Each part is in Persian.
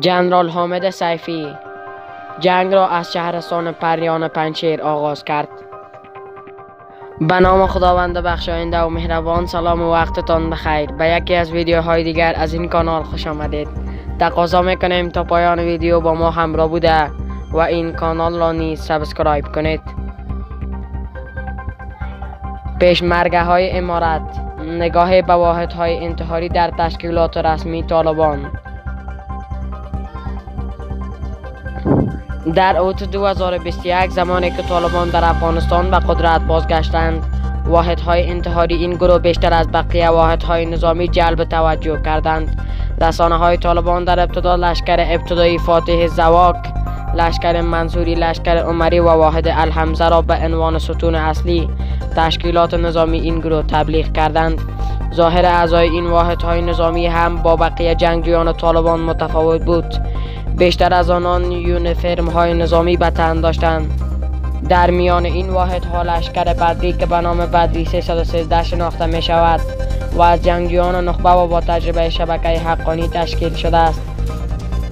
جنرال حامد سیفی جنگ را از شهرستان پریان پنچیر آغاز کرد. به نام خداوند بخشاینده و مهربان سلام و وقتتان بخیر. به یکی از ویدیوهای دیگر از این کانال خوش آمدید. تقاضا می‌کنیم تا پایان ویدیو با ما همراه بوده و این کانال را نیز سبسکرایب کنید. پیشمرگه های امارت. نگاه به واحد های انتحاری در تشکیلات رسمی طالبان. در اوت 2021 زمانی که طالبان در افغانستان به قدرت بازگشتند های انتحاری این گروه بیشتر از بقیه های نظامی جلب توجه کردند. رسانه های طالبان در ابتدا لشکر ابتدایی فاتح زواک لشکر منصوری لشکر عمری و واحد الحمزه را به عنوان ستون اصلی تشکیلات نظامی این گروه تبلیغ کردند. ظاهر اعضای این های نظامی هم با بقیه جنگجویان طالبان متفاوت بود. بیشتر از آنان یونیفرم های نظامی به تن داشتند. در میان این واحد ها لشکر بدری که به نام بدری 313 شناخته می شود و از جنگجویان نخبه و با تجربه شبکه حقانی تشکیل شده است.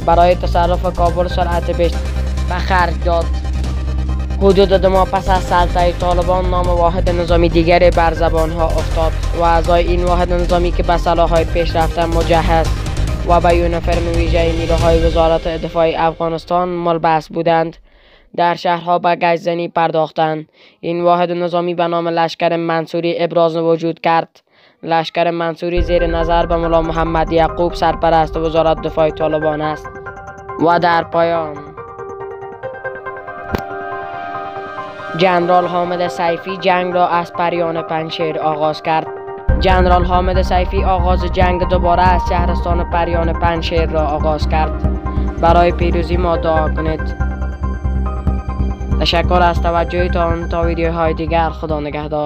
برای تصرف کابل سرعت بیشتر به خرج داد. حدود دو ماه پس از سلطه طالبان نام واحد نظامی دیگری بر زبان ها افتاد و اعضای این واحد نظامی که به های پیشرفته مجهز و به یونیفرم ویژه نیروهای وزارت دفاع افغانستان ملبس بودند در شهرها به گشتزنی پرداختند. این واحد نظامی به نام لشکر منصوری ابراز وجود کرد. لشکر منصوری زیر نظر به ملا محمد یعقوب سرپرست وزارت دفاع طالبان است. و در پایان جنرال حامد سیفی جنگ را از پریان پنشیر آغاز کرد. جنرال حامد سیفی آغاز جنگ دوباره از شهرستان پریان پنشیر را آغاز کرد. برای پیروزی ما دعا کنید. تشکر از توجهتان تا ویدیوهای دیگر. خدا نگهدار.